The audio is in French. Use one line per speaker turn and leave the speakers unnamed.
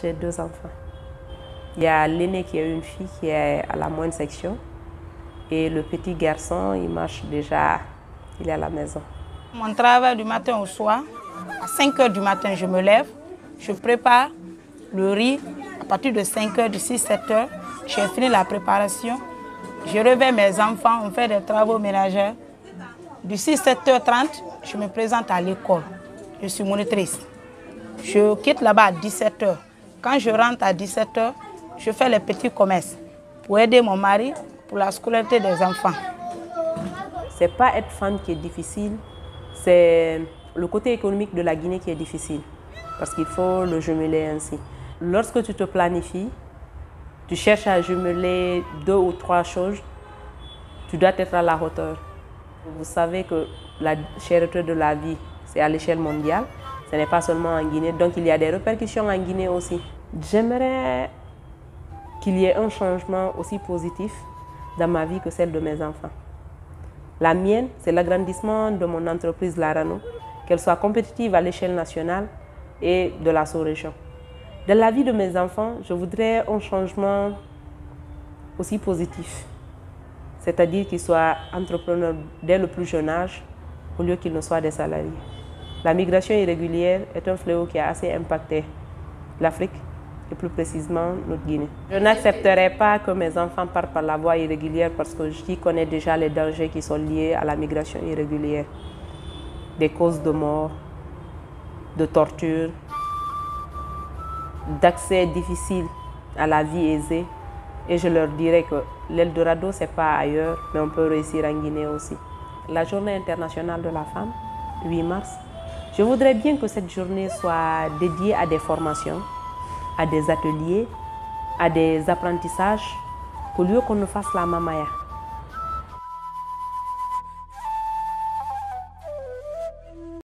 J'ai deux enfants. Il y a l'aîné qui est une fille qui est à la moindre section. Et le petit garçon, il marche déjà, il est à la maison.
Mon travail du matin au soir, à 5 heures du matin, je me lève, je prépare le riz. À partir de 5 heures, d'ici 7 heures, j'ai fini la préparation. Je réveille mes enfants, on fait des travaux ménagers. D'ici 7h30, je me présente à l'école. Je suis monitrice. Je quitte là-bas à 17h. Quand je rentre à 17h, je fais les petits commerces pour aider mon mari pour la scolarité des enfants.
C'est pas être femme qui est difficile, c'est le côté économique de la Guinée qui est difficile. Parce qu'il faut le jumeler ainsi. Lorsque tu te planifies, tu cherches à jumeler deux ou trois choses, tu dois être à la hauteur. Vous savez que la cherté de la vie, c'est à l'échelle mondiale. Ce n'est pas seulement en Guinée. Donc il y a des répercussions en Guinée aussi. J'aimerais qu'il y ait un changement aussi positif dans ma vie que celle de mes enfants. La mienne, c'est l'agrandissement de mon entreprise Larano, qu'elle soit compétitive à l'échelle nationale et de la sous-région. Dans la vie de mes enfants, je voudrais un changement aussi positif, c'est-à-dire qu'ils soient entrepreneurs dès le plus jeune âge au lieu qu'ils ne soient des salariés. La migration irrégulière est un fléau qui a assez impacté l'Afrique et plus précisément notre Guinée. Je n'accepterai pas que mes enfants partent par la voie irrégulière parce que j'y connais déjà les dangers qui sont liés à la migration irrégulière. Des causes de mort, de torture, d'accès difficile à la vie aisée. Et je leur dirais que l'Eldorado, ce n'est pas ailleurs, mais on peut réussir en Guinée aussi. La journée internationale de la femme, 8 mars, je voudrais bien que cette journée soit dédiée à des formations, à des ateliers, à des apprentissages, au lieu qu'on nous fasse la mamaya.